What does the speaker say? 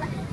Mama.